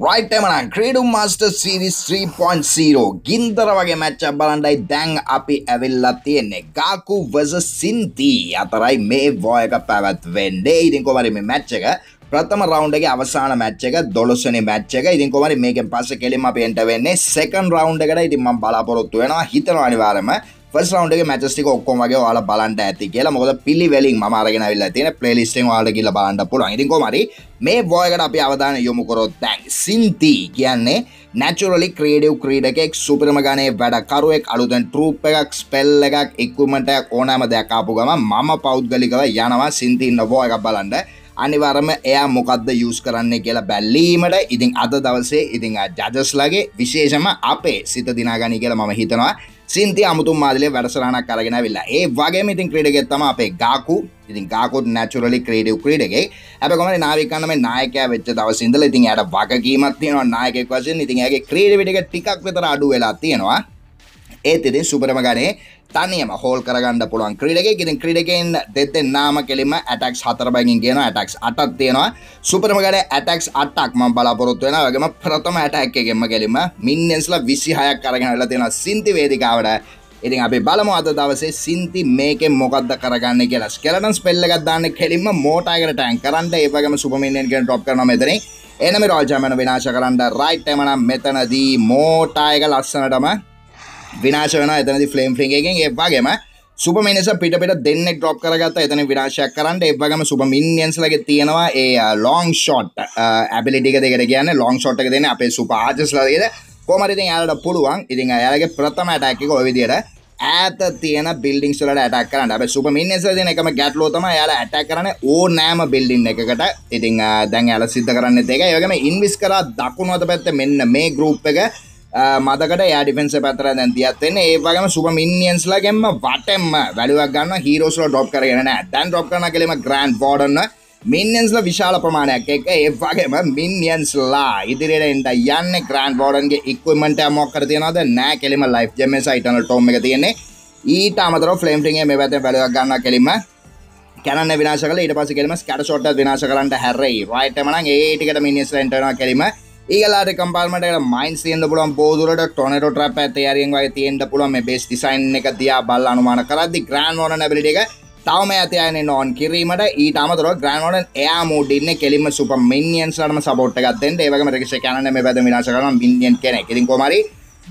රයිටමන ක්‍රඩු මස්ට series 3.0 ගින්දර වගේ match බලන්ඩයි දැන් අපි ඇවිල්ලා තියෙන්නේ. ගාකු වස සින්තී අතරයි මේ වෝයක පැවත් වෙන්ඩේ ඉතින් කොමරි මේ මැච්චක ප්‍රථම රවන්්ගේ අවසාන මච්චක දොලොස්සන මච්චක ඉතින් කොමරි මේකෙන් පස්ස කෙලිම පේට වෙන්නේ සෙකන් රවන්් එකට ඉතින්ම බලාපොරොත්තු වෙනවා හිතන අනිවාරම ෆස් රවන්ගේ මැස්ටික ඔක්කොමගේ වාල බලන්ට ඇති කියලා. මොද පිළි වෙලින් මරගෙන විල්ල තියෙන පලේලිස්ටෙන් වාල කියල බලන්ට පුළුවන්. ඉතින් කොමරි මේ බෝයකට අපි අවධාන යොමුකොරොත් තැන් සින්තී කියන්නේ නැචුරලි ක්‍රේඩව් ක්‍රීඩකෙක් සුපරම ගනේ වැඩකරුවෙක් අලුතැන් ටරූප් එකක් ස්පෙල් එකක් එක්කුමටයක් ඕනෑම දෙයක් ආපු ගම මම පෞද්ගලිකව යනවා සින්තින්න බෝ එකක් බලන්ට අනිවරම එයා මොකක්ද යස් කරන්නේ කියලා බැල්ලීමට ඉතින් අද දවසේ ඉතිං ජජස්ලගේ විශේෂම අපේ සිත දිනාගනි කියලා මම හිතනවා. සින්ති අමුතුන් මාදලේ වැඩසරහනක් කරගෙන විල්ලා ඒ වගේ ඉතින් ක්‍රඩගෙත්තම අපේ ගාකු. ඉතින් ගාකුත් නැචුරලි ක්‍රඩව් ක්‍රඩගේ ඇබකොම නාවිකන්නම නායකය වෙච්ච දවසිදල ඉතින් යට වගකීමත් තියෙනවා නායකෙක් වශයෙන්. ඉතින් ඇගේ ක්‍රඩ විටික ටිකක් විතර අඩු වෙලා තියෙනවා. ඒත් ඉතින් සුපරම ගනේ තනියම හෝල් කරගන්න පුළුවන්. ක්‍රීඩක ඉතින් ක්‍රීඩකෙන් දෙත්තෙන් නාම කෙලිම ඇටක්ස් හතරබැගින් කියන ඇටක්ස් අටත් තියෙනවා. සුපරම ගඩ ඇටක්ස් අටක් ම බලාපොරොත්තු වෙන වගේම ප්‍රථම ඇටැක් එකෙම කෙලිම මින්නස්ල විසි හයක් කරගෙන වෙලා තියෙන සින්ති වේදිකාවට. ඉතින් අපි බලමු අද දවසේ සින්ති මේකෙන් මොකක්ද කරගන්න කියලා. ස්කෙලටන්ස් පෙල්ලගත් දාන්න කෙලින්ම මෝටායකට ටැන් කරන්න. ඒ වගේම සුපමිනියන් කියන ටොප් කරන මෙතනින්. එනම රෝජමන විනාශ කරන්න රයිට් එමනම් මෙතනදී මෝටායක ලස්සනටම විනාශ වෙන එතනදි ෆ්ලේම් ෆ්ලිං එකෙන් ඒ වගේම සුප මිනිස පිට පිට දෙන්නෙක් ඩ්‍රොප් කරගත්ත. එතන විනාශයක් කරන්න. ඒ වගේම සුප මිනියන්ස්ලගේ තියෙනවා ඒ ලොං ෂොට් ඇබිලිටි එක දෙකට කියන්නේ ලොං ෂොට් එක දෙන්නේ අපේ සුප ආර්ටිස්ලාගේද කොහමද ඉතින් එයාලට පුළුවන්. ඉතින් එයාලගේ ප්‍රථම ඇටැක් එක ඔය විදියට ඈත තියෙන බිල්ඩිං වලට ඇටැක් කරන්න. හැබැයි සුප මිනියන්ස් වල තියෙන එකම ගැටලුව තමයි එයාලා ඇටැක් කරන්නේ ඕනෑම බිල්ඩින් එකකට. ඉතින් uh, දැන් එයාලා සිද්ධ කරන්නේ ඒකයි ඒ වගේම ඉන්විස් කරා දකුණු අත පැත්තේ මෙන්න මේ ගෲප් එක. මදකට යා ඩිෆෙන්ස පැතර දැන් තියත්වෙන්න ඒ වගේම සුප මිනිියන්ස්ලගෙන්ම වටෙම වැලුවක් ගන්න හිරෝස්ල ඩොප් කරගෙන දැන් ඩොප් කරන කෙලෙම ග්‍රන්් ෝඩන්න මිනියන්ස්ල විශාල ප්‍රමාණයක්. එක ඒ වගේම මිනිියන්ස්ලා ඉදිරියට එන්ට යන්න ග්‍රන්් ෝඩන්ගේ ඉක්වමට මොක්කර තියනද නෑ කෙලිම ලයි් ජම සයිටන ටෝම එක තියෙන්නේ. ඊට අමතර ෆලම්ටිගේ මේ පැත බැලවක් ගන්න කෙලිම කැන විනාශක ඊට පස කෙලම කට ෂොට් විනාශ කරට හැරයි. රයිටමන ඒටිකට මිනිස් ටන කෙරීම ඒලාට කම්පාල්මට මයින් සියන්ද පුලන් බෝදුරට ටොනට ට්‍රප ඇතයාරියෙන් වගේ තියෙන්ට පුළන් මේ බෙස් ඩිසයින් එක තියා බල් අනුමාන කරදදි ග්‍රන් ෝන නැබිට එක තවම ඇතයන නොන් කිරීමට. ඊට අමතර ග්‍රන්ෝඩන් එයා මූඩින්න කෙලිම සුප මිනියන්ස්ලම සපෝට් ගත්තෙන් ඒවගම රෙක්ෂ කන මේ පැද විනාශ කරන මිනිියන් කෙනෙ ඉතින් කොමරි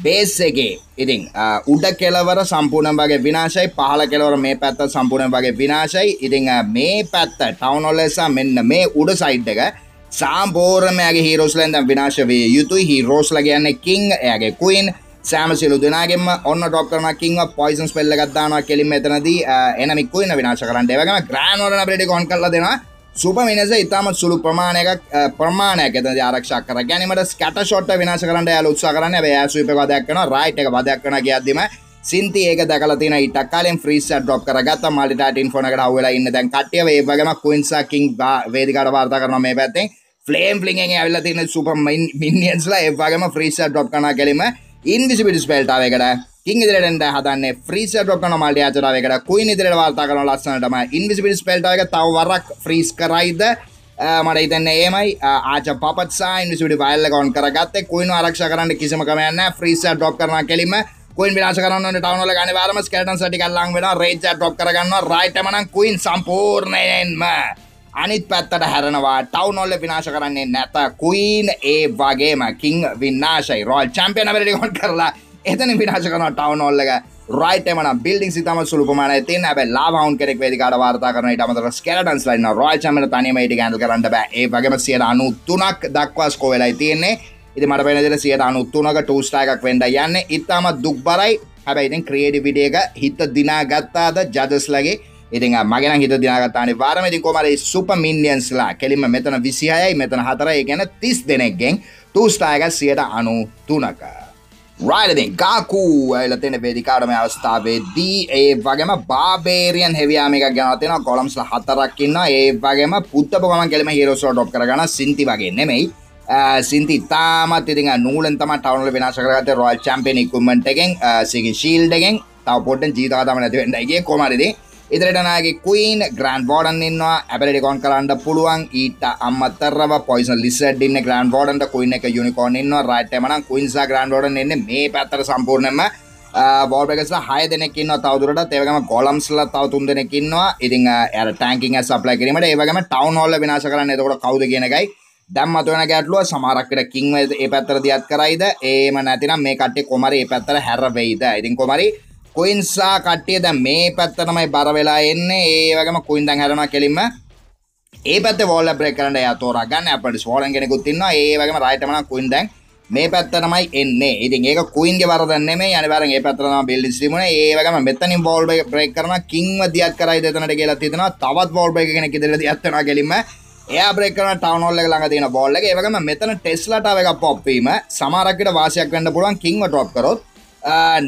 බේස්සගේ ඉතින් උඩ කෙලවර සම්පූර්ණ වගේ විනාශයි පහල කෙලවර මේ පැත්ත සම්පූර්ණ වගේ විනාශයි. ඉතිං මේ පැත්ත ටවනොල්ලෙසා මෙන්න මේ උඩ සයිඩ් එක සාම්පෝර්මයගේ හිරෝස්ලෙන්ද විනාශවේ යුතුයි. හිරෝස්ල කියන්න කිං ඇගේ කුයින් සෑම සිලු දෙනාගෙම ඔන්න ටොක් කරන කිං පොයිසන්ස් පෙල්ල ගත්දානවා කෙලින් එතනදී. එනමික්කුයින විනාශ කරන්න. ඒවගම ග්‍රෑන්වරන පිටි කොන් කල දෙෙනවා. සුප මිනිස ඉතාම සුළු ප්‍රමාණයක් ප්‍රමාණයක් ඇත ආරක්ෂ කර. ගැනීමට ස්කට ෂොට් විනාශ කරන්න යාල උත්සා කරන්න. ඇසුප වදක්න රයිට් එක වදක්න කියදීම සින්ති ඒක දකල තින ඉටක්කාලෙන් ්‍රීස ඩොප් කරගත් මල්ට ින්ෆෝනකට අවලා ඉන්න. දැන් කටිය වේගම කුයින්සා කින් වේදිකට වාර්තා කරන මේ පැත්තෙන්. ෆලේම් ලිින් ඇල්ල තින සුප මිනිියන්ස්ලා ඒවාගම ්‍රීස ඩොප් කන කෙලීම ඉන්විසි පිටිස් පෙල්ටාවකට කින් ඉදිරට හදන්න ්‍රීස ඩොක්න මල්ට ආචරාවකට කුයි ඉදිර වාර්තා කරන ලස්සනටම ඉන්විසි පිටිස් පෙල්ටාවක තව වරක් ෆ්‍රීස් කරයිද? මට ඉතන්න ඒමයි ආච පපත්සා ඉන්විසිටි වල්ල කොන් කරගත්ත. කුයින ආරක්ෂ කරන්න කිසිම කමයන්න ්‍රීස ඩොප් කරන කෙලීම කුයින් විනාශ කරන්න ටවනල ගන වාරම ස්කටන් සටි කල්ලං වෙන රේච ඩොප් කරගන්න රයිටමන කුයින් සම්පූර්ණයෙන්ම. අනිත් පැත්තට හැරෙනවා. ටවනොල්ල විනාශ කරන්නේ නැත. කුයින් ඒ වගේම කිං විනාශයි. රෝල් චම්පියන වැරඩි කොන් කරලා එතන විනාශ කරන ටවනොල්ලක රයිටමන බිල්ඩින් සිතම සුළුපමාන තින ඇබ ලාවවන් කෙනෙක් වේදිකාට වාර්තා කරන අමතර ස්කලටන්ස් ලයින්න රෝල් චමට තනීමට ගැඳ කරන්න බෑ. ඒ වගේම සියට අනු තුනක් දක්වාස් කෝවෙලයි තියෙන්නේ. ඉති මට පෙනදර සියට අනුත්තුනක ටූස්ටායක් වෙන්ඩ යන්න. ඉතාම දුක් බරයි. හැබැයිඉතින් ක්‍රේඩි විඩියක හිත දිනා ගත්තාද ජදස්ලගේ ඉතින් මගෙන හිත දිනාගත්තානේ වාරමති කොමරේ සුප මිනිියන්ස්ලා කෙලිම මෙතන විසිහයයි මෙතන හතර ගැන තිස් දෙනෙක්ගෙන් ටූස්ටායක සියට අනු තුනක. රයිලති ගාකූ ඇලතෙන වේදිකාටම අවස්ථාවේදී ඒ වගේම බාබේරියන් හෙවයාමික ගැනතින කොළම්ස්ල හතරක්කින්න ඒ වගේම පුත්තපොගම කෙලම හිරෝසෝ ඩොප් කරගන සින්ති වගේ නෙමෙයි. සින්ති තාමත් ඉතින් නූලන් තම ටවනල වෙනශ කරගත රොල් චම්පියන් ඉක්කුමට එකෙන් සිග ශීල්ඩගෙන් තව පොට්ටන් ජීතාතම නැතිවෙන්නගේ කොමරිදි ඉදිරිටනගේ කයින් ග්‍රන්් බෝඩන් ඉන්නවා ඇබලි කොන් කරන්න පුළුවන් ඊට අම්මතරව පොයිස ලිසඩන්න ග්‍රන්් බෝඩන්ට kuiin එක යුනිකෝන් ඉන්න රයිටමන kuinසා ග්‍රන්් ෝඩන් එන්න මේ පැත්තර සම්පූර්ණයම බෝල්පෙකස් හය දෙනෙකින්න තවදුරට ඒවගම කොලම්ස්ල තව තුන් දෙනෙකින්නවා ඉතින් ඇ ටැකින් සප්ලයි කිරීමට ඒවගම ටවන් හොල්ල විනාශ කරන්න එතකොට කවද කියනකයි දැම්මතුවන ගැටලුව සමරක්කට කිංව ඒ පැත්තර දියත් කරයිද? ඒම නැතිනම් මේ කට්ටේ කොමරි ඒ පැත්තර හැරවෙයිද ඉතින් කොමරි කුයින්සා කට්ටියද මේ පැත්තනමයි බරවෙලා එන්නේ. ඒ වගේම කුයින්දන් හැරෙනවා කෙලින්ම. ඒ පැත්තේ වෝල් බ්‍රේක් කරන්න එයා තෝරාගන්න අපිට ස්වෝලන් කෙනෙකුත් ඉන්නවා. ඒ වගේම රයිට් මන කුයින් දැන් මේ පැත්ත තමයි එන්නේ. ඉතින් ඒක කුයින්ගේ වරද නෙමෙයි. අනිවාර්යෙන් ඒ පැත්තට තමයි බිල්ඩින් ස්ට්‍රීමුනේ ඒ වගේම මෙතනින් බෝල් බ්‍රේක් කරනවා. කිංව දියත් කරයි දෙතනට කියලා තියෙනවා තවත් බෝල් බ්‍රේක් කෙනෙක් ඉදිරියට දියත් වෙනවා කෙලින්ම. එයා බ්‍රේක් කරන ටවුන් හෝල් එක ළඟ තියෙන බෝල් එක. ඒ වගේම මෙතන ටෙස්ලා ටව එකක් පොප් වීම. සමහරකට වාසියක් වෙන්න පුළුවන් කිංව ඩ්‍රොප් කරොත්.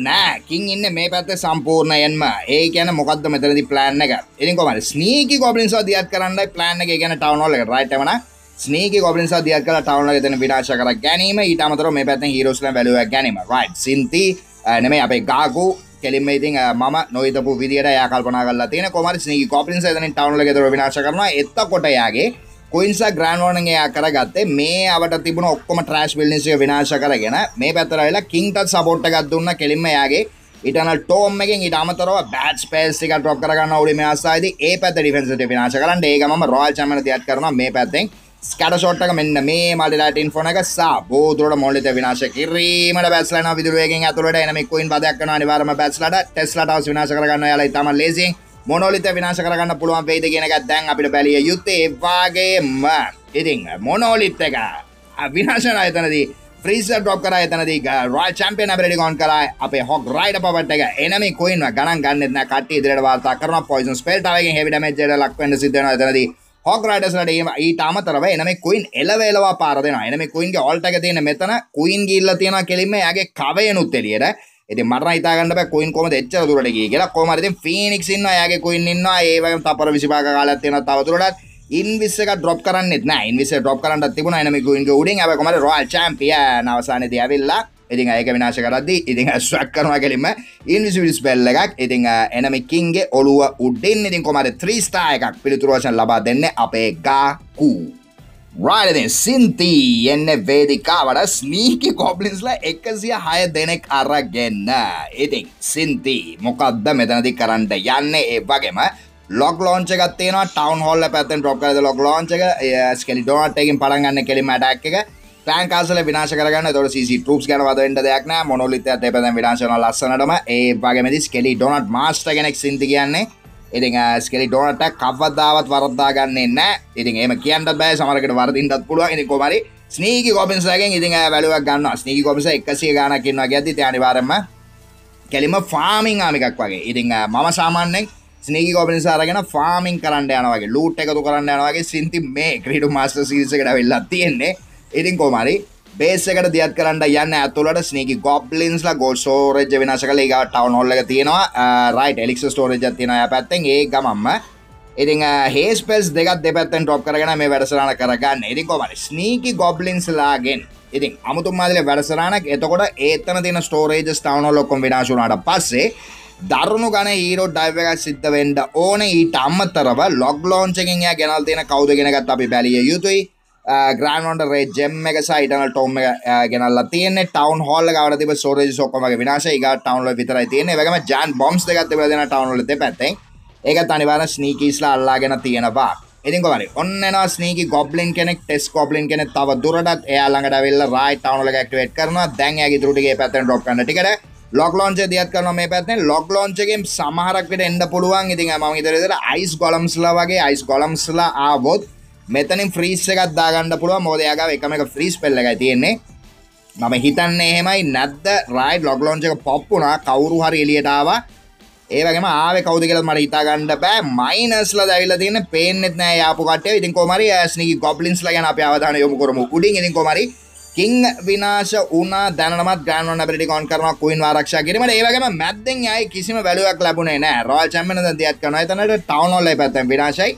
නෑ. කින් ඉන්න මේ පැත්ත සම්පූර්ණයෙන්ම. ඒ කියන මොකක්ද මෙතරදි ප්ලෑන් එක? ඉතින් කොමට ස්නීකි ගොබලින්ස දියත් කරන්න ප්ලෑන් එක. ගැන ටවනොල රයිටමන ස්නීක ගොබලින්ස දියත් කල ටවන න විනාශ කර ගැනීම. ඊටමතර මේ පැත්ත හිරෝස්ල වැලුව ගැනීම. රයි් සින්ති නෙමේ අපේ ගාකු කෙලින්ම ඉතින් මම නොයිතපු විදිට යා කල්පන කල තින කොමර ස්නී කොපින් න ටවනල ෙතර විනාශ කරන එත්ත කොටයාගේ කොයින්සා ග්‍රන්වෝනගේ කරගත්තේ මේ අවට තිබුණ ඔක්කොම ට්‍රශ් බිල්නිසිය විනාශ කරගෙන මේ පැතරවෙලා කින්ටත් සපෝට්ට එකක් දුන්න කෙලින්ම යාගේ ඉටන ටෝම් එකෙන් ඉට අමතරව බෑට් පේසික ටොප් කරගන්න ඔඩි මේ අස්සායිද ඒ පැත ඩිෆෙන්සට විනාශ කරන්න ඒකම රෝල් චමන තියත් කරන මේ පැත්තෙන්. ස්කට ෂොට්ක මෙන්න මේ මලිලාටින් ෆොන එක සා බෝදුරට මොල්ලිත විනාශ කිරීමට බැස්ලන විදුරුවගෙන් ඇතුළට එනමෙක්කුයින් පදක්න නිවාරම බැස්ලට ටෙස්ලට විනාශ කරගන්න යාලා තම ලේසින් මොනොලිත විනාශ කරගන්න පුළුවන් වේද කියනකත් දැන් අපිට බැලිය යුත්තේ ඒවාගේම ඉතිං මොනෝලිත් එක විනාශන අයතනදී ්‍රීස ඩොප් කර තනද රල් චම්පියන පෙඩිගොන් කර අප හොක් රයිඩ පවට එක එනම කොයින් ගණන් ගන්න කට ඉදිරට වාර්තා කරන පොයිසන් ස්පේල්ටවගේ හෙවිඩමජට ලක්වන්න සිදන තනදී හොක් රයිඩස්ලට ඊට අමතරව එනම කොයින් එලවේලවා පාරදෙන එනම කොයින්ගේ ඔල්ටක තියෙන මෙතන කොයින් ගිල්ල තියෙන කෙලිම යාගේ කවයනුත් එලියට ඉතින් මට හිතාගන්න බෑ කොයින් කොහමද එච්චර දුරට ගියේ කියලා. කොහමද ඉතින් ෆීනික්ස් ඉන්නවා එයාගේ කොයින් ඉන්නවා. ඒ වගේම තපර 25 කාලයක් තියෙනවා තව දුරටත්. ඉන්විස් එක ඩ්‍රොප් කරන්නෙත් නෑ. ඉන්විස් එක ඩ්‍රොප් කරන්නත් තිබුණා. එනමි කොයින්ගේ උඩින්. හැබැයි කොහමද? රොයල් චැම්පියන් අවසානයේදී ඇවිල්ලා. ඉතින් ඒක විනාශ කරද්දී? ඉතින් ස්වැක් කරනවා කෙලින්ම ඉන්විසිබල් ස්පෙල් එකක්. ඉතින් එනමි කින්ගේ ඔළුව උඩින්. ඉතින් කොහමද? 3 ස්ටාර් එකක් පිළිතුරු වශයෙන් ලබා දෙන්නේ අපේ ගාකු රයිඩ සින්තී එන්න වේදිකාවට ස්නීකි කොබ්ලින්ස්ලා එකසිය හය දෙනෙක් අරගන්න ඉතින් සින්තී මොකක්ද මෙතනති කරන්නට යන්න? ඒ වගේම ලොක් ලෝංච ගත්තේන ටවන් හොල්ල පැත්තෙන් ොක්කද ලොක් ලෝංච ස්කෙලි ඩොනට්කින් පටගන්න කෙලි මටක් එක. පෑන්කාසල uh, විනාශ කරගන්න. තොට සි ටපස් ගැන වදට දෙයක්න මොනොලිත ඇතපද විනාශන ලස්සනටම. ඒ වගේමදි ස්කෙලි ඩොනට් මාස්ට කෙනෙක් සිින්ති කියන්නේ. ඉතින් ස්කෙලි ඩෝනට කවදාවත් වරද්දා ගන්නේ නෑ ඉතින් එම කියන්නත් බෑ සමරකට වරදින්ටත් පුළුවන්. ඉනි කොමරි ස්නීක කොපින්සගෙන් ඉතින් වැලුවක් ගන්න ස්නීක කොපිස එකසිය ගානකින්නවා ගැති අනිවාරම කෙලිම ෆාමිං ආමිකක් වගේ. ඉතිං මම සාමාන්‍යෙන් ස්නීක කොපිනිසාරගෙන ෆාමිං කරන්න යනවගේ ලූට් එකතු කරන්න යනවගේ සිින්ති මේ ක්‍රීඩු මාස්ට සිරිසකට වෙල්ලා තියෙන්නේ. ඉතින් කොමරි බේසකට දියත් කරන්න යන්න ඇතුලට ස්නීක ගොබ්ලින්ස්ලා ගොල් සෝරජ විනාශ කල එක ටවන් හොල්ල තියෙනවා රයිට එලික් ස්ටෝරජ තින පැත්තෙන්. ඒ ගමම්ම ඉතින් හේස් පෙස් දෙකත් දෙපැත්තෙන් ටොප් කරගෙන මේ වැඩසරන කරගන්න. ඉතින් කොමට ස්නීකි ගොබ්ලින්ස්ලාගෙන් ඉතින් අමුතුමාදල වැඩසරනක් එතකොට ඒතන තින ස්ටෝරේජ ස්ටවන ලොක්කොම් විනාශුනාට පස්සේ දරුණු ගන ඊරෝ ඩයිව එකක් සිද්ධ වෙන්ඩ ඕන. ඊට අම්මතරව ලොග් ලෝංචකින් ගෙනල් තියෙන කවුද ගෙනගත් අපි බැලිය යුතුයි. ග්‍රන්ොන්ට රේ ජෙම් එක සයිටන ටොම් ගෙනල්ල තියන ටවන් හෝල් ගවට තිබ සෝරජ සොක්කම විනාශ එක ටවන්ල විතරයි තියෙන වගම ජන් බොම්ස් දෙගත් දෙන ටවන්ලත පැත්තෙන් ඒක තනිවාර ස්නීකීස්ලා අල්ලාගෙන තියෙනවා. ඉතින් කොමරි ඔන්නවා ස්නීක ගොබ්ලින් කෙනෙක් ටෙස් කොබ්ලින් කෙනෙ තව දුරටත් එයාළඟට වෙල්ල රයි ටවනල ක්ටවේට කරන දැන් ඇගේ තුරටිගේ පැත්තෙන් ඩොප් කන්න ටිකට ලොක් ලෝන්ච දියත් කරන මේ පැත්න ලොක් ලෝන්චගේ සමහරක්ට එන්න පුළුවන්. ඉතින් ම ඉතරෙදර අයිස් ගොලම්ස්ලා වගේ අයිස් ගොලම්ස්ලා ආවොත් මෙතනින් ෆ්‍රීස් එකක් දාගන්න පුළුව මෝදයාග එකම එක ෆ්‍රීස් පෙල්ල එකයි තියෙන්නේ. මම හිතන්නේ එහෙමයි. නැද්ද? රයි බ්ලොග් ලෝංචක පොප්පුනා කවුරු හරි එලියටාව ඒවගේම ආව කවද කියල මට හිතාගන්න බෑ. මයිනස්ල දැවිල තියන පේනෙත් නෑ යාපුකට ඉතින් කොමරි ඇස්නි ගොබ්ලින්ස් ලගන අප අවධාන යොමු කරම. උඩින් ඉතින් කොමරි කිං විනාශ උන දැනමත් ගාන පිටි කොන් කරන කුයින් ආරක්ෂ කිරීම. ඒවගේම මැද්දෙන් යයි කිසිම වැලුවක් ලැබුණේ නෑ. රෝල් චම්පන දියත් කන තනට ටවනොල්ල පැත්තැ විනාශයි.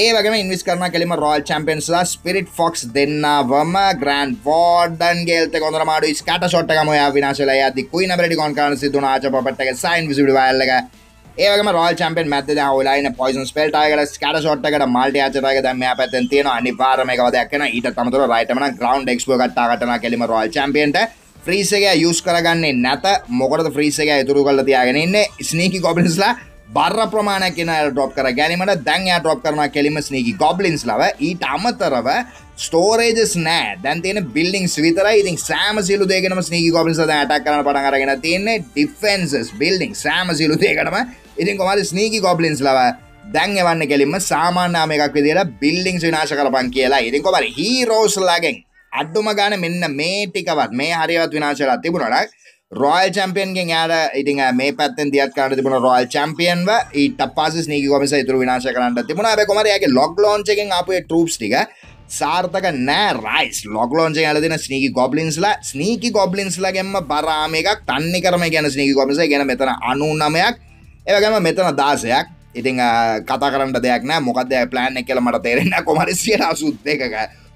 ඒ වගේම ඉන්විස් කරන කෙලිම රෝල් චම්පියන්ස්ලා ස්පිරිට් ෆොක්ස් දෙන්නවම. ග්‍රන්් ෝඩන් ගේල්ත කොඳර මාඩු ස්කට ොට්ටකම යා විනාශල යදි කුයි නබරටි කොන් කරන සිදුන ආච පට්ටක සයින් විසිඩි වල්ලක ඒවගේම රෝල් චම්පියන් මැද්දේ දැන් ඔයලායින පොයිසන් ස්පෙල්ට් එකකට ස්කැටර් ෂොට් එකට මල්ටි ආචර් එක දැන් මෙයා පැත්තෙන් තියෙනවා. අනිවාර්යයෙන්ම ඒක වදයක් කරනවා ඊට අමතරව රයිට්ම නම් ග්‍රවුන්ඩ් එක්ස්පෝ එකකට තාකටනවා කෙලිම රෝල් චම්පියන්ට ෆ්‍රීස් එක යූස් කරගන්නේ නැත. මොකටද ෆ්‍රීස් එක? ඉතුරු කරලා තියාගෙන ඉන්නේ. ස්නීකි ගොබ්ලින්ස්ලා බර ප්‍රමාණයක් කෙන ඩොප් කර. ගැනීමට දැන් යා ඩොප් කරන කෙලිම ස්නීකි ගොබ්ලින්ස් ලව. ඊට අමතරව ස්ටෝරේජස් නෑ. දැන් තියෙන බිල්ඩිංස් විතරයි. ඉතින් සෑම සියලු දෙයකටම ස්නීකි ගොබ්ලින්ස් දැන් ඇටැක් කරන්න පටන් අරගෙන තියෙන්නේ ඩිෆෙන්සස් බිල්ඩිං සෑම සියලු දෙයකටම ඉතින් කොහමද ස්නීකි ගොබ්ලින්ස් ලව දැන් එවන්න කෙලින්ම? සාමාන්‍යම එකක් විදිහට බිල්ඩිංස් විනාශ කරපන් කියලා. ඉතින් කොහමද? හීරෝස්ලාගෙන් අඩුම ගාන මෙන්න මේ ටිකවත් මේ හරියවත් විනාශලා තිබුණා නම් රොයල් චැම්පියන්ගෙන් යාට ඉතින් මේ පැත්තෙන් දියත් කරන්න තිබුණ රොයල් චැම්පියන්ව ඊට පස්සේ ස්නීකි ගොබ්ලින්ස් ඉතුරු විනාශ කරන්න තිබුණා. හැබැයි කොහමද? යාගේ ලොග් ලොන්ච් එකෙන් ආපු ඒ ට්‍රූප්ස් ටික සාර්ථක නෑ රයිස් ලොග් ලොන්ච් එකෙන් ඇලදෙන ස්නීකි ගොබ්ලින්ස්ලා ස්නීකි ගොබ්ලින්ස්ලාගෙන්ම බරාම එකක් තන්නේ කරම කියන ස්නීකි ගොබ්ලින්ස් එක ගැන මෙතන 99ක් ඒවගේම මෙතන දාසයක්. ඉතිං කතා කරන්න දෙයක් නෑ. මොකක්ද ප්ලෑන් එක කියල මට තේරෙන්න කොමරි සියට අසුත් එකක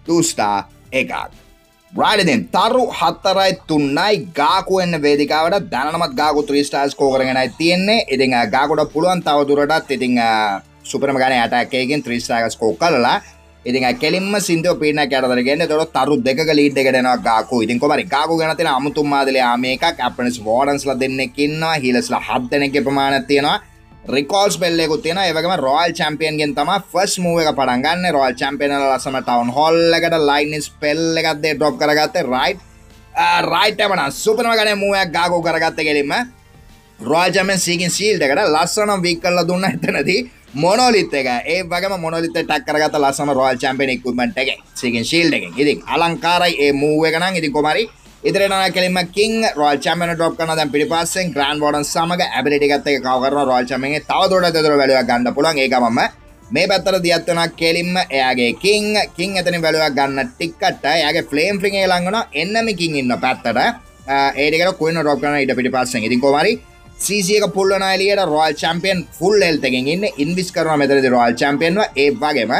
තුස්ටා එකක්. රයිඩෙන් තරු හත්තරයි තුන්නයි ගාකුවෙන්න වේදිකාවට දැනමත් ගාකු ත්‍රීස්ටාස් කෝකරගෙනයි තියෙන්නේ. ඉතිං ගාකුට පුළුවන් තවදුරටත් ඉතිං සුපරම ගන ඇටැකයකින් ත්‍රීස්ටාගස් කෝ කලලා ඉතින් කෙලින්ම සිින්දව පින කැටදරගෙන තොට තරු දෙක ලීට එකටෙන ගාකු ඉතින් කොමරි ගාකු ගනතින අමුතුම්මාදල ආමේකක් අපනස් වෝඩන්ස්ල දෙන්නෙකින්නවා හිලස්ලා හත් දෙනෙක ප්‍රමාණත් තියෙනවා. රිකෝල්ස් බෙල්ලෙකුත් තියෙන ඒවගේම රොයල් චම්පියන්ගෙන් තම ෆස් මූව එක පටන්ගන්න රොයල් චම්පියන ලසම ටවන් හොල්ලකට ලයින්ස් පෙල්ල එකක්දේ ඩොප් කරගත්තේ. රයිට් රයිටමන සුපනම ගන මූුවක් ගාකෝ කරගත්ත කෙලින්ම. රෝජමෙන් සීකින් සීල්ට එකට ලස්සනම් වී කල්ල දුන්න එතනදී. මොනොලිත් එක. ඒ වගේ මොනොලිත ටක්කරගත ලස්සම රෝල් චම්පෙන ඉක්කුමට එක. සිකින් ශීල්ඩ එකෙන්. ඉතින් අලංකාරයි ඒ මූව එකනම් ඉතින් කොමරි ඉදිරෙන කෙලින්ම කින් රෝල් චම්පියන ඩ්‍රොප් කරන දැන් පිටිපස්සෙන් ග්‍රෑන්ඩ් වෝඩන් සමග ඇබිලිටි එකත් එක්ක කව කරන රෝල් චම්පියන්ගේ තව දුරට දෙතර වැලුවක් ගන්න පුළුවන්. ඒක මම මේ පැත්තට දියත් වෙනවා කෙලින්ම එයාගේ කින් කින් එතනින් වැලුවක් ගන්න ටික්කට එයාගේ ෆ්ලේම් ෆ්ලින් එක ළඟ වෙනවා. එන්නම කින් ඉන්න පැත්තට. ඒ ටිකට කුයින් ඩ්‍රොප් කරන ඊට පිටිපස්සෙන්. ඉතින් කොහමරි? සීසියක පුල්ලන එලියට රෝල් චම්පියන් ෆුල් එල්තකින් ඉන්න. ඉන්විස් කරන මෙතරදි රෝල් චම්පියන්ව ඒ වගේම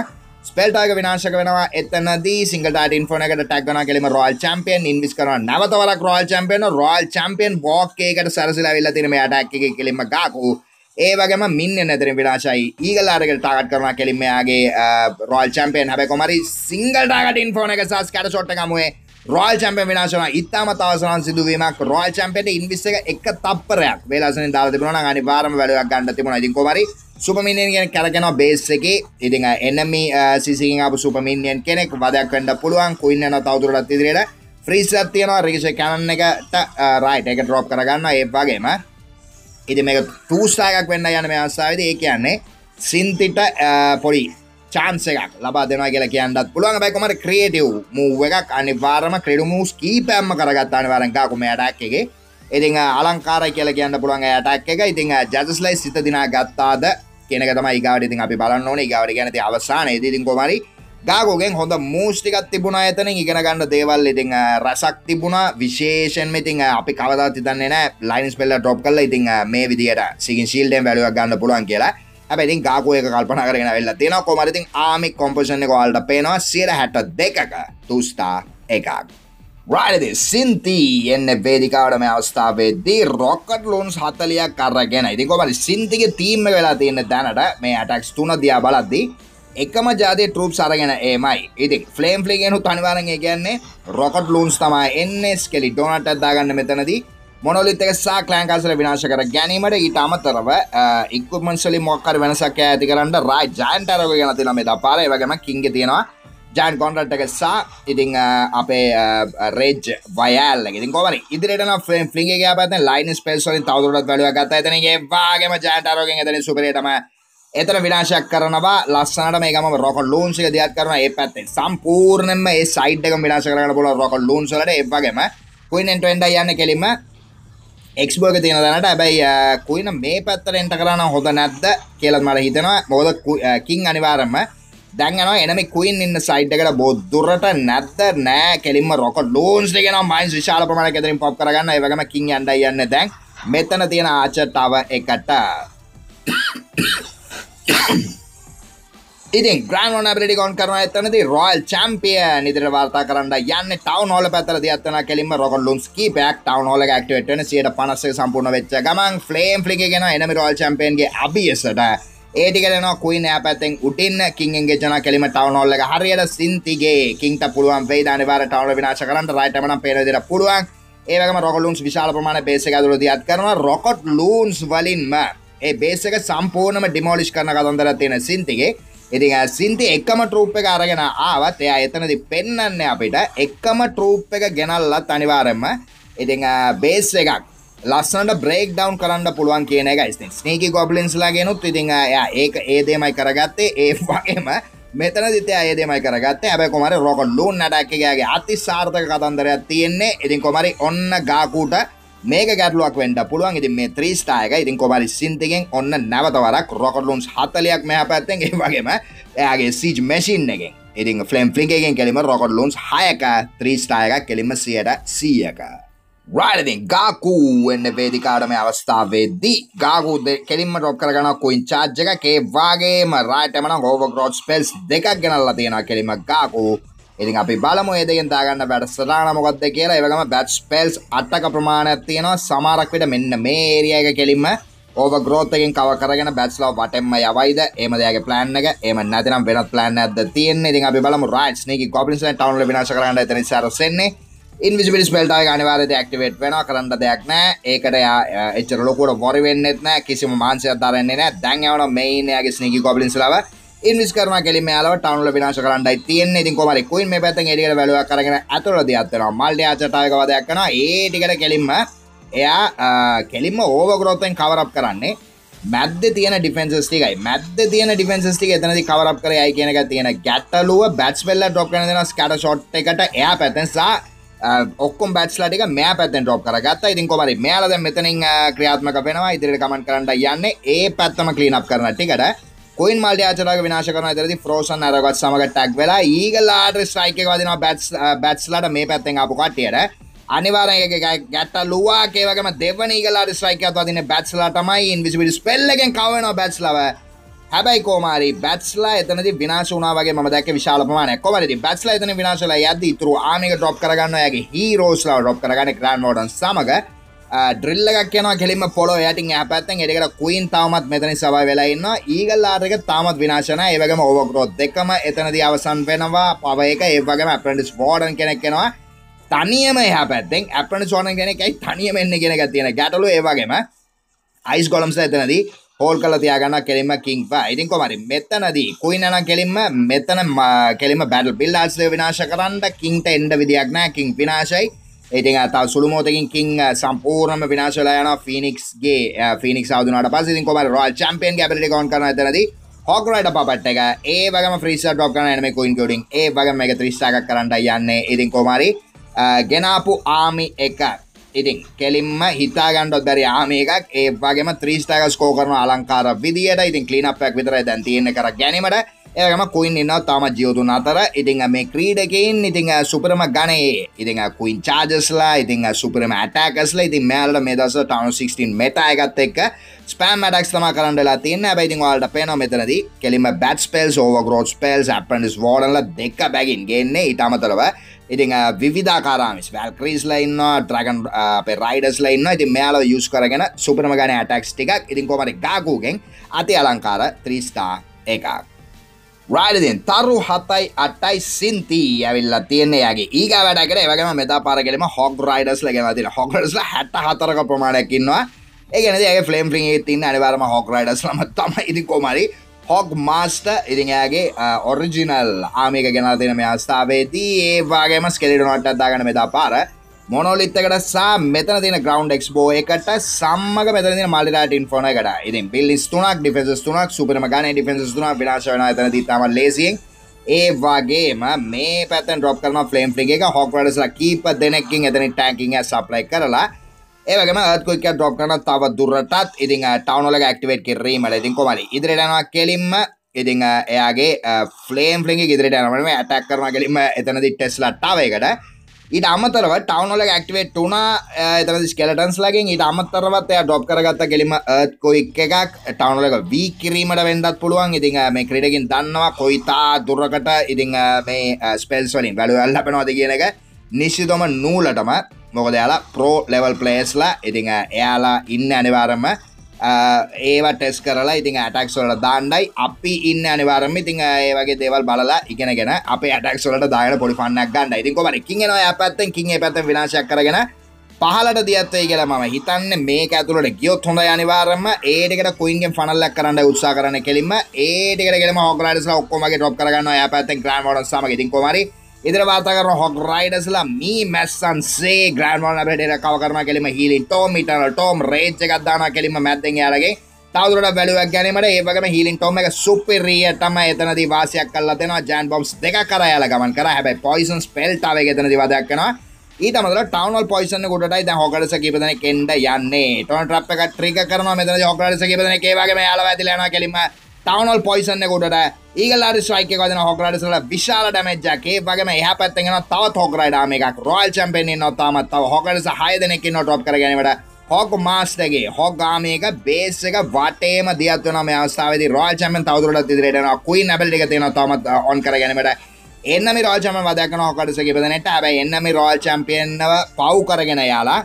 ස්පෙල්ටාග විනාශක වෙනවා. එතනදී සිංගල්ට ඉන්ෆෝන එකට ටක්ගන කෙලීම රෝල් චම්පියන් ඉන්විස් කරන නවතවරක් රෝල් චම්පියන රෝල් චම්පියන් බෝක්කේකට සරසිලා වෙල්ල තිනම අටක් එක කෙලිම ගාකු. ඒ වගේම මින්න නැතර විනාශයි. ඊගලාරකට ටාගට කරන කෙලිමයාගේ රෝල් චම්පියන් හැබ කොමරි සිංගල්ටාගට ඉන්ෆෝන එක සස් කට ොට්ටකමුවේ රෝල් චම්පියන් විනාශන ඉතාම තවසරන් සිදුවීමක් රෝල් චම්පියන්ට ඉන්විස් එක එක තප්පරයක්. වෙලාසෙන් දාලා තිබුණා නම් අනිවාර්යයෙන්ම වැඩක් ගන්න තිබුණා. ඉතින් කොහමරි සුපමිනියන් කියන කැරගෙනවා බේස් එකේ. ඉතින් එනමි සිසිකින් ආපු සුපමිනියන් කෙනෙක් වදයක් වෙන්න පුළුවන්. කුයින් යනවා තවදුරටත් ඉදිරියට. ෆ්‍රීස් එකක් තියෙනවා රිකිෂේ කැනන් එකට රයිට් එක ඩ්‍රොප් කරගන්නවා ඒ වගේම ඉතින් මේක 2 ස්ටාර් එකක් වෙන්න යන මේ අවස්ථාවේදී ඒ කියන්නේ සින්තිට පොඩි චාන්ස එකක් ලබා දෙනවා කියලා කියන්නත් පුළුවන් බැයි කොමට ක්‍රියේටිව් මූව් එකක් අනිවාර්යම ක්‍රෙඩු මූව්ස් කීපයක්ම කරගත්ත අනිවාර්යෙන් කාකු මේ ඇටැක් එකේ ඉතින් අලංකාරයි කියලා කියන්න පුළුවන් ඇටැක් එක ඉතින් ජජස්ලයි සිත දිනා ගත්තාද කියන එක තමයි ඊගාවට ඉතින් අපි බලන්න ඕනේ. ඊගාවට කියන්නේ ඉතින් අවසානයේදී ඉතින් කොහමරි ගාගෝගෙන් හොඳ මූස් ටිකක් තිබුණා එතන ඉගෙන ගන්න දේවල් ඉතින් රසක් තිබුණා. විශේෂයෙන්ම ඉතින් අපි කවදාත් හිතන්නේ නැහැ. ලයින්ස් බෙල්ල ඩ්‍රොප් කරලා ඉතින් මේ විදියට සිගින් ෂීල්ඩෙන් වැලුවක් ගන්න පුළුවන් කියලා. හැබැයි ගාකු එක කල්පනා කරගෙන වෙල්ලා තියෙනවා. කොහමද ඉතින් ආමික් කොම්පොසිෂන් එක ඔයාලට පේනවා. 62ක තුස්ටා එකක්. රයිඩි සින්ති එන්න වේදිකාවට මේ අවස්ථාවේදී රොකට් ලෝන්ස් 40ක් අරගෙන. ඉතින් කොහමද? සින්තිගේ ටීම් එක වෙලා තියෙන දැනට මේ ඇටැක්ස් තුන දිහා බලද්දී එකම ජාතිය ට්‍රූප්ස් අරගෙන ඒමයි. ඉතින් ෆ්ලේම් ෆ්ලිගෙනුත් අනිවාර්යෙන් ඒ කියන්නේ රොකට් ලූන්ස් තමයි එන්නේ. ස්කෙලි ඩොනට් එකක් දාගන්න මෙතනදී. මොනොලිත් එක සා ක්ලෑන්කාසල විනාශ කර ගැනීමට ඊට අමතරව ඉක්කුමන්සලි මොක්කර වෙනසක් ඇති කරන්න රයි ජයන්ටරව ගැන තින මේ දපාල. වගේම කින්ග තියෙනවා. ජයන් කොන්ටට් එක සා ඉතිං අපේ රේජ් වයල් ඉතින් කොමරි ඉදිරිටන ෆ්‍රම් ලිගේ පැත ලයින් ස්පේස්ලින් තවදුරට වැඩුව ගත්ත. එතනගේ වාගේම ජයන්ටරෝගෙන් එතන සුපරේටම එතන විනාශයක් කරනවා. ලස්සනට මේකම රොක ලූන්සික දෙයක් කරන ඒ පැත්තේ සම්පූර්ණයෙන්ම ඒ සයිඩ් එක විනාශ කරන්න පුළුවන් රොක ලූන්ස් වලට. ඒ වගේම කුයින් එන්ට එන්ඩ යන්න කෙලින්ම එක්ස්බෝග තියෙන දැනට හැබැයි කුයින මේ පැත්තට එන්ට කරන්න හොඳ නැද්ද කියලත් මට හිතනවා. මොද කින් අනිවාරම්ම දැන්ගන එනම කුයින් ඉන්න සයිට්කට බොද්දුරට නැත්ත නෑ. කෙලින්ම රොක ලෝන්ස් ගෙන මයින් විශාල ප්‍රමාණ කෙතරින් පොප් කරගන්න. ඒවගම කින් අන්ඩ යන්න දැන්. මෙතන තියෙන ආචටාව එකට. ඉතින් ග්‍රන් ෝන බිටි කොන් කරන ඇතනති රොයල් චම්පිය නිදිර වාර්තා කරන්න යන්න ටවන් හෝල පැතර දියත්තන කෙලින්ම රොක ලුම්ස් කීපයක් ටවන් හෝල ක්ටවටන සියට පනස්සේ සම්පූර්ණ වෙච්ච ගමන් ෆලේම් ලිගෙන එනමි රෝල් චම්පයන්ගේ අභියසට ඒටිකලන kuiin පැත්තෙන් උටින් කින්ගේ ජන කෙලිම ටවන් හොල්ල හරියට සින්තිගේ කින්ට පුළුවන් වේ අනිවාර ටවන විනාශ කරන්න රයිටමන පේරදිර පුළුවන්. ඒවගම රොකලුන්ස් විශාල ප්‍රමාණ බේසක දුර දියත් කරන රොකොට් ලූන්ස් වලින්ම ඒ බේසක සම්පූර්ණම ඩිමෝලිෂ් කරන කතන්දර තියෙන සින්තිගේ ඉතින් සින්ති එක්කම ටරූප් එක අරගෙන ආවත් එයා එතනදි පෙන්නන්න අපිට එක්කම ටරූප් එක ගෙනල්ලත් අනිවාරෙන්ම ඉතිං බේස් එකක්. ලස්සනට බ්‍රේක් ඩවන් කරන්න පුළුවන් කියන එක ස්ති ස්නේකි ගොබලින්ස්ලා ගෙනුත් ඉතිං එයා ඒක ඒදේමයි කරගත්තේ. ඒ වගේම මෙතන දිත අයදමයි කරගත්ත. ඇබ කොමර රොක ලූන් නටක්කගේ අති සාර්ථක කතන්දරයක් තියෙන්නේ. ඉතින් කොමරි ඔන්න ගාකූට මේක ගැටලුවක් වෙන්ඩ පුළුවන්. ඉතින් මේ ත්‍රීස්ටායක ඉතින් කොමරි සින්තිගෙන් ඔන්න නැවතවරක් රොකටලුන්ස් හතලයක් මෙහ පැත්තෙන්. ඒ වගේම එයාගේ සීජ් මැසින් එකෙන්. ඉතින් ෆලම් ෆලිකෙන් කෙලිම රොකටලුන්ස් හයක ත්‍රීස්ටායක කෙලිම සියට සීයක. රයිඩින් ගාකූ එන්න වේදිකාටම අවස්ථාවේදී ගාකූ කෙලින්ම ටොප් කරගන කුයින් චාර්ජක ඒ වගේම රයිටමන හෝව ග්‍රෝඩ් ස්පෙල්ස් දෙකක් ගෙනල්ලා තියෙන කෙලිම ගාකූ ඉතින් අපි බලමු ඒ දෙකෙන් දාගන්න බැට්ස්ටාන මොකක්ද කියලා. ඒවගම බැට් ස්පෙල්ස් අටක ප්‍රමාණයක් තියෙනවා. සමහරක් විට මෙන්න මේ ඒරියා එක කෙලින්ම ඕව ග්‍රෝත් එකෙන් කව කරගෙන බැට්ස්ලා වටෙන්ම යවයිද? එහෙම දෙයාගේ ප්ලෑන් එක. එහෙම නැතිනම් වෙනත් ප්ලෑන් එකක්ද තියෙන්නේ? ඉතින් අපි බලමු right sneaky goblins line town වල විනාශ කරන්න එතන ඉස්සරස් එන්නේ ඉන්විසිබිලි ස්පෙල් ටාවක අනිවාර්යයෙන් ඇක්ටිවේට් වෙනවා. කරන්න දෙයක් නැහැ. ඒකට යා එච්චර ලොකුවට වොරි වෙන්නෙත් නැහැ. කිසිම මාංශයක් දරන්නේ නැහැ. දැන් යවන මෙයින් එයාගේ ස්නේකි ගොබ්ලින්ස් ලව. ඉන්විස් කරන කෙලිම යාලව. ටවුන්ල විනාශ කරන්නයි තියෙන්නේ. ඉතින් කොහමද කුයින් මේ පැත්තෙන් එඩියට වැලුවක් අරගෙන ඇතුළට දියත් වෙනවා. මල්ටි ආචටායක වදයක් කරනවා. ඒ ටිකට කෙලින්ම එයා කෙලින්ම ඕවර්ග්‍රෝත් එකෙන් කවර් අප් කරන්නේ මැද්ද තියෙන ඩිෆෙන්සස් ටිකයි. මැද්ද තියෙන ඩිෆෙන්සස් ටික එතනදි කවර් අප් කරේ අය කියන එක තියෙන ගැටලුව. බැට්ස් වෙල්ලා ඩ්‍රොප් කරන දෙනවා. ස්කැටර් ෂොට් එකට එයා පැත්තෙන් සහ ඔක්කොම බැට්ස්ලා ටික මෙයා පැත්තෙන් ඩ්‍රොප් කරගත්තා. ඉතින් කොහමද මෙයාලා දැන් මෙතනින් ක්‍රියාත්මක වෙනවා. ඉදිරියට කමෙන්ට් කරන්න යන්නේ ඒ පැත්තම ක්ලීන් අප් කරන ටිකට. කොයින් මල්ටි ආචරාගේ විනාශ කරන අතරදී ෆ්‍රෝසන් අරගත් සමග ටැග් වෙලා ඊගලාට ස්ට්‍රයික් එක වදිනවා බැට්ස් බැට්ස්ලාට මේ පැත්තෙන් ආපු කට්ටියට අනිවාර්යෙන් ඒක ගැට්ට ලුවා ඒ වගේම දෙවන ඊගලාට ස්ට්‍රයික් එකක් වදින්නේ බැට්ස්ලා තමයි ඉන්විසිබිලි ස්පෙල් එකෙන් කව වෙනවා බැට්ස්ලාව හැබැයි කෝමාරි බැට්ස්ලා එතනදි විනාශ වුණා වගේ මම දැක්ක විශාල ප්‍රමාණයක්. කොහමද ඉතින් බැට්ස්ලා එතන විනාශ වෙලා යද්දි ඉතුරු ආමික ඩ්‍රොප් කරගන්නවා එයාගේ හීරෝස්ලා ඩ්‍රොප් කරගන්නේ ග්‍රෑන්ඩ් මෝඩන් සමග. ඩ්‍රිල්ල එකක් යන කෙලිම පොලො යටින් පැත්තෙන් එඩකට කුයින් තාමත් මෙතනි සබයි වෙලාඉන්න ඒගල් ආරක තාමත් විනාශන ඒවගම ඕවකරොත් දෙකම එතනද අවසන් වෙනවා. පව එක ඒවගම අපපිස් බෝඩන් කෙනෙක් කෙනවා තනියම එහ පැත්තෙන් අපන සෝන කෙනෙකයි තනියම එන්න කෙන තියෙන ගැටලු ඒවගේම අයිස් ගොලම්ස එතනදී හෝල් කල තියාගන්න කෙලිම කින්පා ඉතින් කොමරි මෙතනදී කුයිනන කෙලින්ම මෙතන කෙලිම බැඩල් පිල් ආස්ලේ විනාශ කරන්න කින්ට එන්ඩ විදියක් නෑ කින් විනාශයි. ඉතින් තව සුළු මොහොතකින් කිං සම්පූර්ණම විනාශ වෙලා යනවා ෆීනික්ස්ගේ ෆීනික්ස් ආවුනාට පස්සේ. ඉතින් කොහමද රොයල් චැම්පියන් ගේ ඇබිලිටි කවුන්ට් කරන එතනදී. හොක් රයිඩර් පපට් එක. ඒ වගේම ෆ්‍රී ස්ටාර් ඩ්‍රොප් කරන එනමේ කොයින් කෝඩින් ඒ වගේම මේක 3 ස්ටාර් එකක් කරන්න යන්නේ. ඉතින් කොහමරි? ගෙනාපු ආමි එක. ඉතින් කෙලින්ම හිතා ගන්නවත් බැරි ආමි එකක්. ඒ වගේම 3 ස්ටාර් එක ස්කෝර් කරන අලංකාර විදියට ඉතින් ක්ලීන් අප් එකක් විතරයි දැන් තියෙන්නේ කර ගැනීමට. ඒකම කුයින් ඉන්න තාම ජියවතුන් අතර. ඉතිං මේ ක්‍රීඩකින් ඉතිං සුපරම ගනේ ඉතිං කුයින් චාජස්ලා ඉතිං සුපරම ඇටකස්ල ඉතින් මෑල්ට මේ දස ටවන් 16 මෙටයගත් එක්ක ස්පෑම් මටක් තම කරන්නලා තින්න බයිතින් වාලට පේන මෙතනද කෙලිම බැට් පෙල්ස් ඕව ගෝඩ් පෙල්ස් අපිස් වෝඩල දෙක්ක බැගින් ගෙන්නේ. ඉතාමතරව ඉතිං විධාකාරමිස් වැල් ක්‍රීස් ලයින්න ට්‍රගන් රයිඩස් ලයින්න ඉතින් මෙයාල යුස් කරගෙන සුපරම ගන ඇටක්ස් ටිකක්. ඉතින් කොමට ගාගූගෙන් අති අලංකාර ත්‍රීස්ටා එකක්. රයිඩදින් තරු හතයි අටයි සින්ති ඇවිල්ලා තියන්නේ යාගේ ඒක වැඩකට ඒවගේම මෙතා පාරගෙලම හොක් රයිඩස් ලගෙන තින හොකරස්ල හැට හතරක ප්‍රමාණයක්කින්නවා ඒගනද ඇගේ ෆලම් ින් තින්න අනිවාරම හොක් රයිඩස් ලම තම ඉදි කොමරි හොක් මාස්ට ඉරියාගේ ඔරිජිනල් ආමික ගෙන තින මේ අස්ථාවේදී ඒවාගේම ස්කෙලිට නොට අදාගන මෙතා පාර මොනොලිත්තකට සා මෙතන තින ග්‍රවන්් එක්ස්බෝ එකට සම්මග මෙතන මල්ලිට ඉන්ෆෝන එකට. ඉතින් පිල්ලිස් තුනක් ඩිෆෙන්ස් තුනක් සුපරම ගන ඩිෆෙන්ස් තුන විනාශවන එතන තිතම ලේසියෙන් ඒ වගේම මේ පැතන් ඩොප් කරන ෆලම් ලිගේ හොක්වඩස්ලා කීප දෙනෙක්කින් එතන ටැකින් සප්ලයි කරලා ඒවගේම අත්කොයික ඩොප් කරන තව දුරටත්. ඉතින් ටවනොල ඇක්ටිවේට් කිරීමල ඉතින් කොමලි ඉදිරිටනවා කෙලින්ම. ඉතිං එයාගේ ෆලේම් ලිගේ ඉදිරිට යනම ඇටක් කරන කෙලින්ම එතනදි ටෙස්ලට්ටාවයකට ඊට අමතරව ටවනල ඇක්ටිවේට වුණා එතන ස්කෙලටන්ස් ලගින් ඊට අමතරවත් එයා ඩොප් කරගත්ත කෙලිම කොයික් එකක් ටවනලක වී කිරීමට වෙන්ඩත් පුළුවන්. ඉතිං මේ ක්‍රඩකින් දන්නවා කොයිතා දුරකට ඉතිං මේ ස්පෙල්ස් වලින් වැලු අල්ලපනවාද කියන එක. නිශ්ිතම නූලටම මොකද යාලා ප්‍රෝ ලෙවල් පලේස්ලා ඉතිං එයාලා ඉන්න අනිවාරම ඒවා ටෙස් කරලා ඉතින් ඇටක්ස්වලට දාන්නයි අපි ඉන්න අනිවාරම ඉතින් ඒ වගේ දේවල් බලලා ඉගෙනගෙන අප ඇටක්ස්වලට දායන පොඩි පන්නක් ගන්න. ඉතින් කොම කින් න පැත්තෙන් කින් පැත විනාශයක් කරගෙන පහලට දියත්වයි කියලා මම හිතන්න. මේ ඇතුලට ගියොත් හොඳ අනිවාරම ඒටකට කුයින්ගෙන් පනල්ලක් කරන්න උත්සා කරන කෙලින්ම. ඒටකට හොකරටස ඔක්කොමගේ ටොප් කරගන්න පැත්තෙන් ග්‍රන් ොඩ සම ඉතින් කොමරි ඉදිර වාතා කරන හොක් රයිඩස්ලා මී මැස්සන්සේ ග්‍රන්වල් බෙඩට කව කරන කෙලිම හිලින් ටෝම් මිටන ටෝම් රේච්ච එකක්දාන කෙලිම මැත්තෙන් යාලගේ තවදුරට බැලුවක් ගැනීමට ඒවගම හිලින් ටොම එක සුපිරියටම එතනදී වාසයක් කල්ලා දෙෙනවා. ජෑන් බොම්ස් දෙක කරයාල ගමන් කර. හැබයි පොයිසන් ස්පෙල්ටාව එතනති වදක්කනවා ඊට මදල ටවනල් පොයිසන කොටයි ද හොකටස කිපදන කෙන්ඩ යන්නේ. ටොන ට්‍රප් එක ට්‍රික කරන මෙතන හොකටස කිපදන ඒවගේ යාල ඇතිලන කෙලිම ටවනල් පොයිසන්න කොටට ඒගලාට ස්වයික කදන හොකරටසල විශාල ඩමජ්ජගේ වගේම එහ පැත්තෙන තව හොකරඩාම එකක්. රෝල් චම්පෙන් නොතාමත් තව හොකරස හයදනෙක නොටොප් කරගැනීමට හොක මාස්ටගේ හොගාමයක බේස එක වටේම දියත්වනම අවස්ථාවද. රෝල් චම්පෙන් තවදුරට තිරෙන කුයි නැබල් එක තියෙන තමත් ඔන් කරගැනීමට එන්නම රෝජම වදකන හොකටස කිපදනට ඇබ එන්නම රෝල් චම්පියන්ව පව් කරගෙන යාලා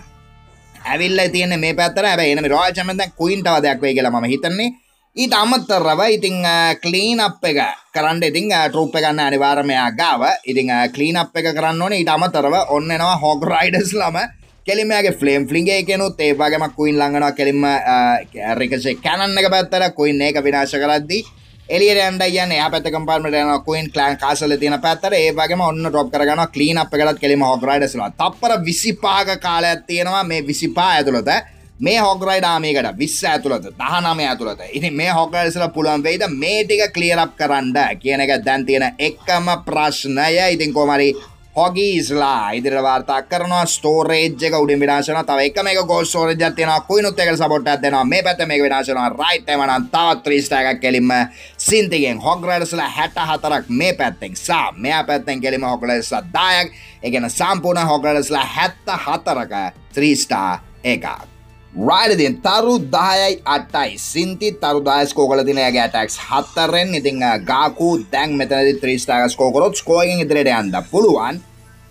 ඇවිල්ල තියන මේ පැත්තර ඇබ එනම රෝල් චමත කුයින්ට වදයක් වේ කියලා ම හිතන්නේ. ඊට අමත්තරව ඉතිං කලීන් අප් එක කරන්න ඉතිං ටරුප් ගන්න අනිවාරමයා ගාව. ඉතිං කලීන් අප් එක කරන්න ඕන. ඊට අමතරව ඔන්නවා හොග රයිඩස් ලම කෙලිමගේ ෆලම් ලිගේ කෙනුත් ඒවාගේම කුයින් ලඟනවා කෙලින්ම රිකසේ කැනන්න එක පැත්තර කුයින් ඒක විනාශ කරද්දී. එලියට යන්න යන්න. එයා පැත්ත කම්පාර්ට්මන්ට් යනවා කුයින් ක්ලෑන් කාසල් තියෙන පැත්තට. ඒ වගේම ඔන්න ඩ්‍රොප් කරගනවා ක්ලීන් අප් එකකට කෙලිම හොග් රයිඩර්ස්ලා තප්පර 25ක කාලයක් තියෙනවා මේ 25 ඇතුළත. මේ හොගරයි ඩාමයකට විස්ස ඇතුළත දහනමය ඇතුළත. ඉති මේ හොකරසල පුළුවන් වෙයිද මේ ටික කලියරප් කරන්න කියන එක දැන් තියෙන එක්කම ප්‍රශ්නය. ඉතින් කොමරි හොගීස්ලා ඉදිර වාර්තා කරන ස්ටෝරේජ් එක උඩින් විනාශන තව එක මේක ගෝල් ස්ටෝරේජ් එකක් තියෙනවා. කුයිනුත් එක සපෝට් එකක් දෙනවා. මේ පැත්ත මේක විනාශ වෙනවා රයිට් එම නම් තවත් 3 ස්ටාර් එකක් කෙලින්ම සින්තිගෙන් හොග්රයිඩර්ස්ලා 64ක් මේ පැත්තෙන් සා මෙයා පැත්තෙන් කෙලින්ම හොග්රයිඩර්ස්ලා 10ක් ඒ කියන්නේ සම්පූර්ණ හොග්රයිඩර්ස්ලා 74ක 3 ස්ටාර් එකක්. රයිඩදින් තරු දායයි අටයි. සින්ති තරු දායස්කෝකල තින ගේ ටක්ස් හත්තරෙන් ඉතිං ගාකු දැන් මෙතනදි ත්‍රීස්ටාගස් කෝකරොත් ස්කෝගෙන් ඉදිරයට යන්න පුළුවන්.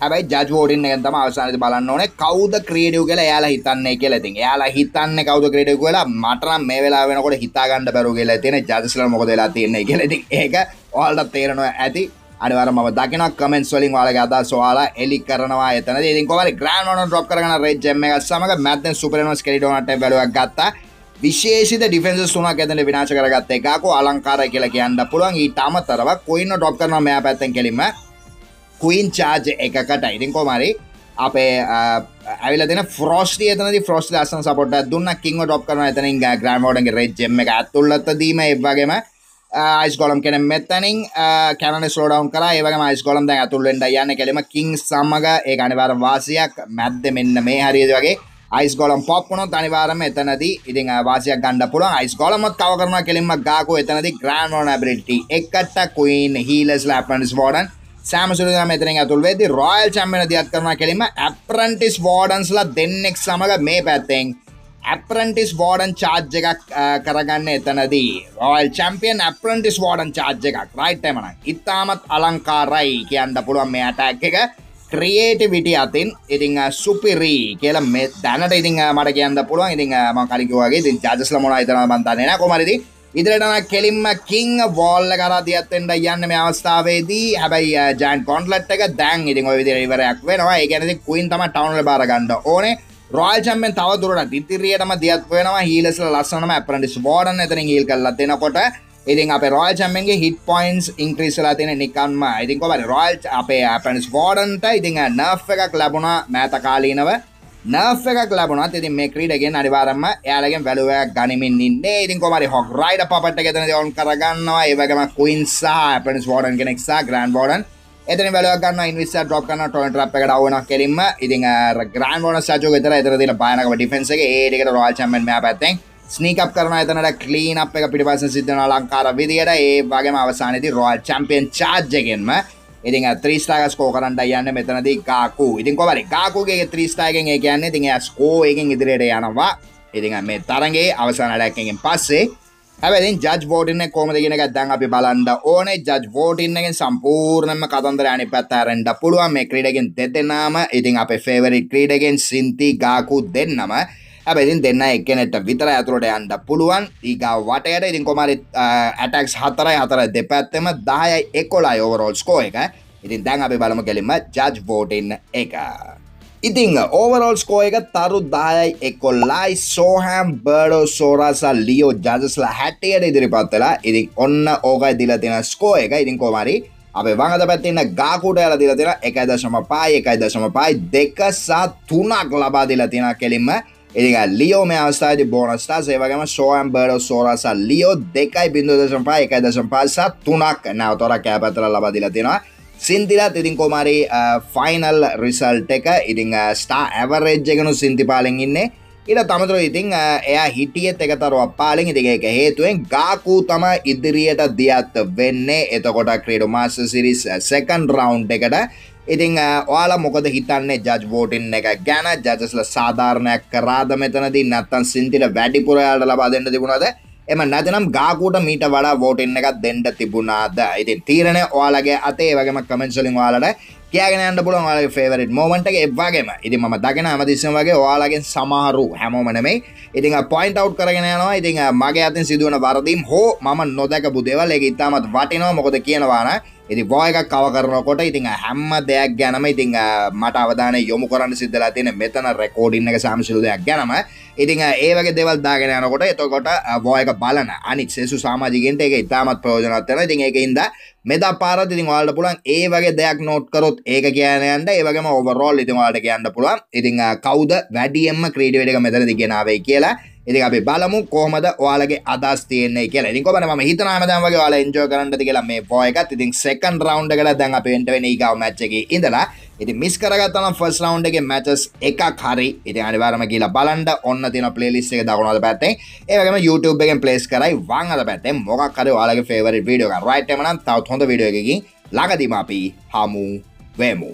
හැබයි ජෝඩින් තම අවසානති බලන්න ඕන කවද ක්‍රඩියු කියලා යාලා හිතන්නේ කියලතින් යාලා හිතන්න කවද ක්‍රඩිය කියලා? මටනම් මේ වෙලා වෙනකොට හිතාගන්න බැරු කියලා තියෙන ජදසල මොකදලා තියන්නේ කියලති ඒක ඔල්ට තේරනවා ඇති. අනිවර ම දකින කමෙන්ස් වලින් වාලගේ අදා සවාලා එලි කරනවා එතන ඉතින් කොවල ග්‍රෑන් ොන ොප් කරන රේජ්ම එක සමඟ මැත්තෙන් සුපරනස් කෙරිටනට බැලුවක් ගත්තා. විශේෂිත ඩිෆෙන්ස් සුනක් ඇතන විනාශ කරගත්ත එකකු. අලංකාර කියලා කියන්න පුළුවන්. ඊට අමතරව කොයින්න ඩොප් කරන මෙයා පැත්තෙන් කෙලිම කුයින් චාර්ජ් එකකට ඉතින් කොමරි අපේ ඇවිල දෙන ෆ්‍රෝස්ටි එතන ෆ්‍රෝස් ලසන සපොට දුන්න. කිං ඩොප් කරන එතනින් ග්‍රෑමෝඩගේ රේජ්ම එක ඇතුල්ලත්ත දීම එවගේම අයිස් ගොලම් කෙන මෙතනින් කැන ස්ලෝඩවන් කර ඒවගේ මයිස් ගොලම් දැ ඇතුල්ලෙන්ට යන්න කෙලෙම කින් සම්මග ඒ අනිවාර වාසියක්. මැද්ද මෙන්න මේ හරිද වගේ අයිස් ගොලම් පොප්පුන අනිවාරම එතනද ඉතින් වාසියක් ගන්න පුළ අයිස් ගොලමත් කව කරන කෙලින්ම ගාකෝ එතනද ග්‍රන්ෝන බිටි එකට කුයින් හීලස් ලපන්ස් වෝඩන් සෑමසුර මෙතන ඇතුල් වෙදි රොයල් චම්පන දියත් කරන කෙලිම ඇපරන්ටිස් වෝඩන්ස්ලා දෙන්නෙක් සමඟ මේ පැත්තෙන් ඇපරන්ටිස් වෝඩන් චාර්ජ් එකක් කරගන්න එතනදී. Royal champion apprentice warden charge එකක් රයිට්ටමන ඉතාමත් අලංකාරයි කියන්න පුළුවන් මේ අටැක් එක. ක්‍රියේටිවිටි අතින් ඉතිං සුපිරී කියල මේ දැනට ඉතිං මට කියන්න පුළුවන්. ඉතිං ම කලිකවගේ ඉතින් ජාජස්ල මොන ඉතන බන්තන්නන කොමරිදි ඉදිරිටන කෙලින්ම කිං වෝල්ල කර තියත්තෙන්ට යන්න මේ අවස්ථාවේදී. හැබයි ජන් කොන්ලට් එක දැන් ඉතින් ඔය විදිර ඉවරයක් වෙනවා. ඒ ගැනති කුයින් තම ටවන්ල බාරගන්න ඕනේ. රෝල්චම්ෙන් තව දුරට ඉතිරියටම දියත් වෙනවා හීලෙසල ලස්සනම ඇපරටිස් වෝඩන් එතන හිල් කල්ලා දෙනකොට ඉතින් අප රෝල් චම්මගේ හිට පොයින්ස් ඉංක්‍රීසලා තියෙන නිකන්ම. ඉතින් කොබ රෝල් අපේ ඇපනිස් වෝඩන්ට ඉතිං නර්් එකක් ලැබුණා මෑත කාලීනව. නර්් එකක් ලැබුණත් ඉතින් මේ ක්‍රීඩගෙන් අනිවාරම යාලගෙන් වැලුවක් ගනිමින් ඉන්නේ. ඉතින් කොමරි හොක් රයිඩ පට ගෙතන ඔවන් කරගන්නවා. ඒවගම කුයින්සා ඇපනිස් වෝඩන් කෙනෙක්සා ග්‍රන්් වෝඩන් එතන බලගන්න ඉන්විස් ඩොප් කන ටොන ට්‍රප් එකට අවන කෙලින්ම. ඉතින් ග්‍රන් ෝන සචෝ ෙතර එතර තින පානක ඩිෆෙන්න්ස ඒකට රෝල් චමන් මේ පැත්තෙන් ස්නීකප් කරන එතනට කලීන අප එක පිටිපස සිද්ධන ලංකාර විදියට. ඒ වගේම අවසානති රෝල් චම්පියන් චාර්ජගෙන්ම ඉතින් ත්‍රීස්ටාග ස්කෝ කරන්න යන්න මෙතනදී කාකු ඉතින් කොවරි කාකුගේ ත්‍රීස්ටාගෙන් ඒ කියන්නේ ඉතින් ස්කෝ එකෙන් ඉදිරියට යනවා. ඉතින් මේ තරගේ අවසානඩැක්කෙන් පස්සේ හැබැතින් ජජ් වෝටින්න කොමද ගෙන ගත්තන් අපි බලන්ඩ ඕනේ. ජජ් වෝටින්නගෙන් සම්පූර්ණම කතන්දර අනි පැත්තාරෙන්ට පුළුවන්. මේ ක්‍රීඩගෙන් දෙදෙනාම ඉතින් අප ෆේවරි ක්‍රීඩගෙන් සින්ති ගාකු දෙන්නම. ඇබැතින් දෙන්න එකනෙට විතර ඇතුරට යන්ඩ පුළුවන්. ඒගා වටයට ඉතින් කොමරි ඇටක්ස් හතරයි හතර දෙපැත්තම දායයි එකොලා ඔවරෝල් ස්කෝ එක. ඉතින් දැන් අපි බලම කෙලින්ම ජජ් වෝටින්න එක. ඉතිං ඕවරෝල් ස්කෝ එක තරු දායයි එකොල්ලායි සෝහැම් බඩෝ සෝරසා ලියෝ ජජස්ලා හැටියට ඉදිරිපත්වෙලා ඉතින් ඔන්න ඕකයි දිල තින ස්කෝ එක. ඉතින් කොමරි අපේ වඟද පැත්තින්න ගාකුට ඇල දිල තින එකයි දශම පායි එකයි දශම පායි දෙක සා තුනක් ලබා දිල තින කෙලින්ම. ඉතින් ලියෝ මේ අවස්ථාවේ බෝනස්ටා සේවගේම ෂෝයම් බර්ඩෝ සෝරසා ලියෝ දෙකයි බිඳු දශම පහ එකයි දශම පහ සහ තුනක් නැවතොරක් කෑපැත්තට ලබා දීලා තියෙනවා. සින්තිලත් ඉතින් කොමරි ෆයිනල් රිසල්ට් එක. ඉතින් ස්ටා ඇවරේජ් එකනු සින්තිපාලෙන් ඉන්නේ. ඉට තමතුර ඉතින් එයා හිටියත් එකතරුව පාලින්. ඉතිගේ එක හේතුවෙන් ගාකූ තම ඉදිරියට දියත් වෙන්නේ. එතකොට ක්‍රේඩු මාස සිරිස් සෙකන් රවන්් එකට. ඉතිං ඔයාලා මොකද හිතන්නේ? ජජ් වෝටින් එක ගැන. ජජස්ල සාධාරණයක් කරාද මෙතනදී? නැත්තන් සින්තිට වැඩිපුරයාට ලබා දෙන්න තිබුණද? එම නැතිනම් ගාකුට මීට වඩා වෝටින් එකක් දෙන්නට තිබුණාද? ඉතින් තීරණ ඔයාලගේ අතේ වගේම කමෙන්සලින් වාලට කියගෙන පුල ල ෆේවරට මෝමට එක්වාගේම ඉති ම දගෙන අමතිස්සම වගේ ඔයාලගෙන් සමහරු හැමෝමනමයි ඉතිං පොයින්ට අව් කරගෙන යනවා. ඉතිං මගේ අතින් සිදුවන වරදීම් හෝ ම නොදක බුදේවල් එක ඉතාමත් වටිනවා. මොකද කියනවාන ඉති බෝයක කව කරනකොට ඉතිං හැම්ම දෙයක් ගැනම ඉතිං මට අවධාන යොමු කරන්න සිද්ධලා තියෙන මෙතන රෙකෝඩින්න එක සාමසිලු දෙයක් ගැනම. ඉතිං ඒවගේ දෙවල් දාගෙන යනකොට එතකොට බෝයක බලන. අනික් සෙසු සාමාජිකෙන්ට එක ඉතාමත් ප්‍රෝජනත්වන ඉතින් එක ඉද මෙද පාරත් ඉතින් වාලට පුලන් ඒ වගේ දෙයක් නෝට් කරොත් ඒක කියනයන්ට ඒවගේම ඔවරෝල් ඉතිවාට කියන්න පුළුවන්. ඉතිං කවද වැඩියම්ම ක්‍රීඩ වැඩක මෙතන දිගෙනාවේ කියලා. ඉතින් අපි බලමු කොහමද ඔයාලගේ අදස් තියන්නේ කියලා. ඉතින් කොහමද මම හිතනවා දැන් වගේ ඔයාලා එන්ජොයි කරන්නද කියලා මේ පෝ එකත්. ඉතින් සෙකන්ඩ් රවුන්ඩ් එකට දැන් අපි එන්ට වෙන ඊගාව මැච් එකේ ඉඳලා. ඉතින් මිස් කරගත්තා නම් ෆස්ට් රවුන්ඩ් එකේ මැචස් එකක් හරි. ඉතින් අනිවාර්යයෙන්ම කියලා බලන්න. ඔන්න තියෙන ප්ලේලිස්ට් එක දකුණු අත පැත්තේ ඒ වගේම YouTube එකෙන් ප්ලේස් කරයි. වම් අත පැත්තේ මොකක් හරි ඔයාලගේ ෆේවරිට් වීඩියෝ එකක්. රයිට් එම නම් තවත් හොඳ වීඩියෝ එකකින් ළඟදීම අපි හමු වෙමු.